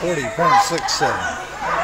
Forty point six seven.